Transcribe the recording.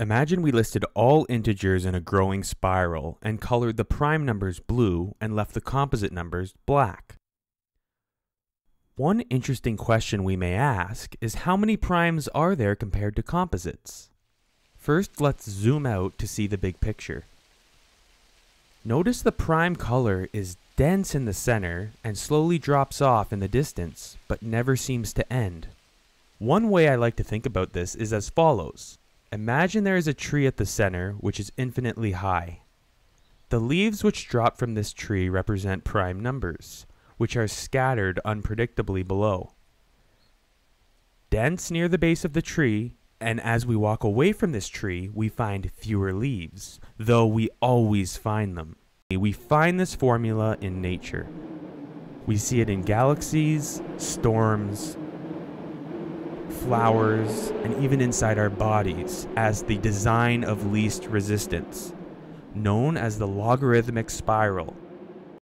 Imagine we listed all integers in a growing spiral and colored the prime numbers blue and left the composite numbers black. One interesting question we may ask is how many primes are there compared to composites? First, let's zoom out to see the big picture. Notice the prime color is dense in the center and slowly drops off in the distance, but never seems to end. One way I like to think about this is as follows. Imagine there is a tree at the center which is infinitely high. The leaves which drop from this tree represent prime numbers, which are scattered unpredictably below. Dense near the base of the tree, and as we walk away from this tree, we find fewer leaves, though we always find them. We find this formula in nature. We see it in galaxies, storms, flowers, and even inside our bodies as the design of least resistance, known as the logarithmic spiral.